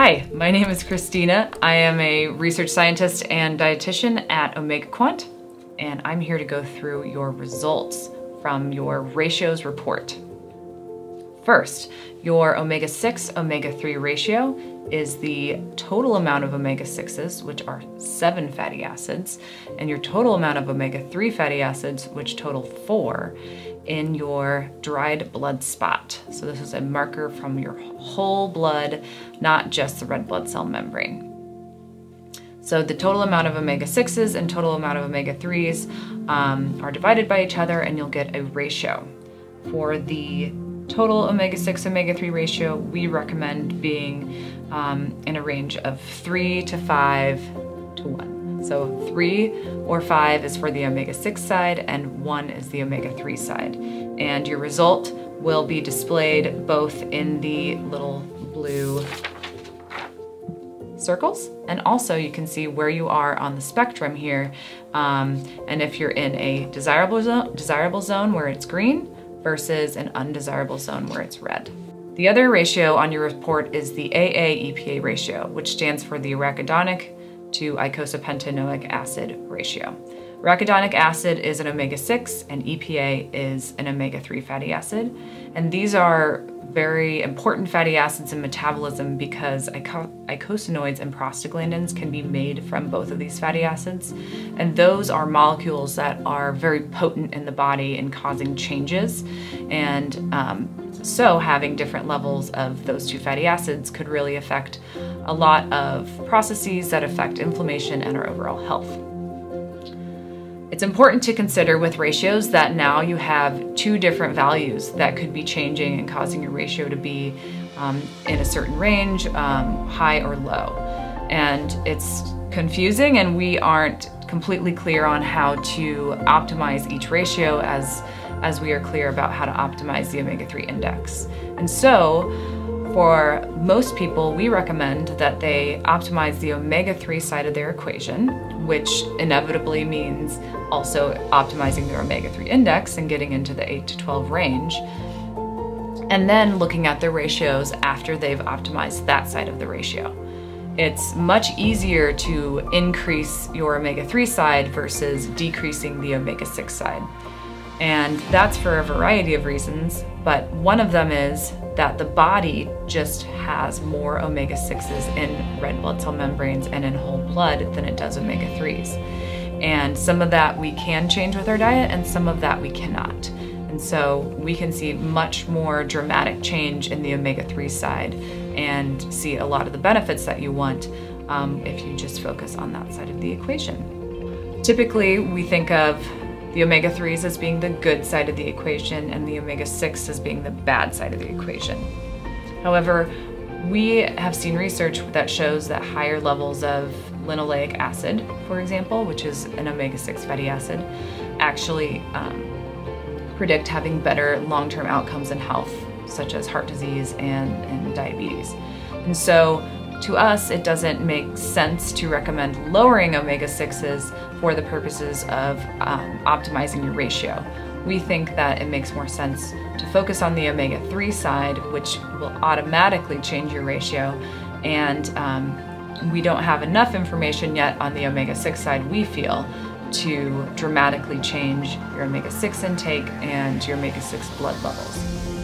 Hi, my name is Christina. I am a research scientist and dietitian at Omega Quant, and I'm here to go through your results from your ratios report. First, your omega-6, omega-3 ratio is the total amount of omega-6s, which are seven fatty acids, and your total amount of omega-3 fatty acids, which total four, in your dried blood spot. So this is a marker from your whole blood, not just the red blood cell membrane. So the total amount of omega-6s and total amount of omega-3s um, are divided by each other and you'll get a ratio. For the total omega-6 omega-3 ratio, we recommend being um, in a range of 3 to 5 to 1. So 3 or 5 is for the omega-6 side and 1 is the omega-3 side. And your result will be displayed both in the little blue circles and also you can see where you are on the spectrum here um, and if you're in a desirable zone, desirable zone where it's green versus an undesirable zone where it's red. The other ratio on your report is the AA-EPA ratio, which stands for the arachidonic to eicosapentaenoic acid ratio. Arachidonic acid is an omega-6 and EPA is an omega-3 fatty acid. And these are very important fatty acids in metabolism because eicosanoids and prostaglandins can be made from both of these fatty acids. And those are molecules that are very potent in the body in causing changes. And um, so having different levels of those two fatty acids could really affect a lot of processes that affect inflammation and our overall health. It's important to consider with ratios that now you have two different values that could be changing and causing your ratio to be um, in a certain range, um, high or low. And it's confusing and we aren't completely clear on how to optimize each ratio as, as we are clear about how to optimize the omega-3 index. And so for most people, we recommend that they optimize the omega-3 side of their equation, which inevitably means also optimizing their omega-3 index and getting into the 8 to 12 range, and then looking at their ratios after they've optimized that side of the ratio. It's much easier to increase your omega-3 side versus decreasing the omega-6 side. And that's for a variety of reasons, but one of them is that the body just has more omega 6s in red blood cell membranes and in whole blood than it does omega 3s. And some of that we can change with our diet, and some of that we cannot. And so we can see much more dramatic change in the omega 3 side and see a lot of the benefits that you want um, if you just focus on that side of the equation. Typically, we think of the omega-3s as being the good side of the equation and the omega-6 as being the bad side of the equation. However, we have seen research that shows that higher levels of linoleic acid, for example, which is an omega-6 fatty acid, actually um, predict having better long-term outcomes in health, such as heart disease and, and diabetes. And so to us, it doesn't make sense to recommend lowering omega-6s for the purposes of um, optimizing your ratio. We think that it makes more sense to focus on the omega-3 side, which will automatically change your ratio, and um, we don't have enough information yet on the omega-6 side, we feel, to dramatically change your omega-6 intake and your omega-6 blood levels.